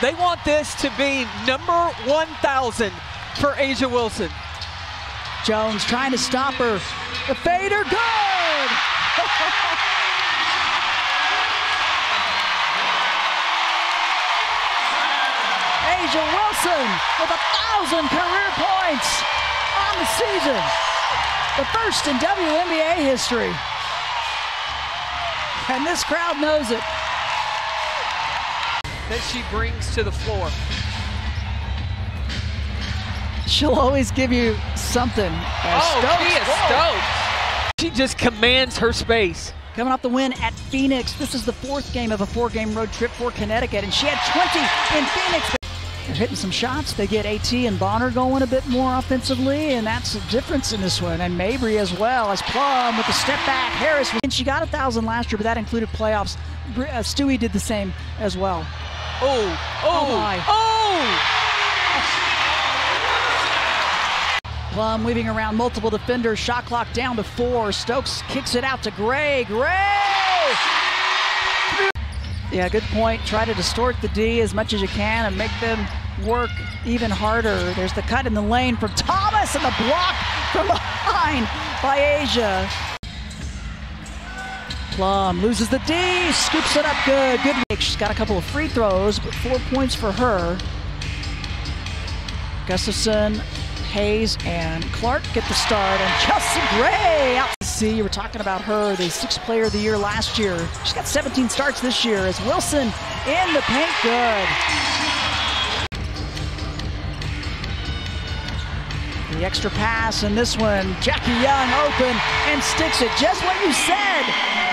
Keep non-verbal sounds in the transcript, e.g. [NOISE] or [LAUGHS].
They want this to be number 1,000 for A'ja Wilson. Jones trying to stop her. The fader, good! [LAUGHS] A'ja Wilson with a thousand career points on the season. The first in WNBA history. And this crowd knows it. That she brings to the floor. She'll always give you something. As oh, Stokes she is stoked. She just commands her space. Coming off the win at Phoenix. This is the fourth game of a four-game road trip for Connecticut, and she had 20 in Phoenix. They're hitting some shots. They get AT and Bonner going a bit more offensively, and that's the difference in this one. And Mabrey as well as Plum with the step back. Harris, and she got a thousand last year, but that included playoffs. Uh, Stewie did the same as well. Oh, oh, oh, my. oh! Plum weaving around multiple defenders. Shot clock down to four. Stokes kicks it out to Gray. Gray! Yeah, good point. Try to distort the D as much as you can and make them work even harder. There's the cut in the lane from Thomas and the block from behind by A'ja. Plum loses the D, scoops it up good. Good. She's got a couple of free throws, but four points for her. Gustafson Hayes and Clark get the start, and Chelsea Gray out see. You were talking about her, the sixth player of the year last year. She's got 17 starts this year as Wilson in the paint, good. The extra pass, and this one, Jackie Young open and sticks it. Just what you said.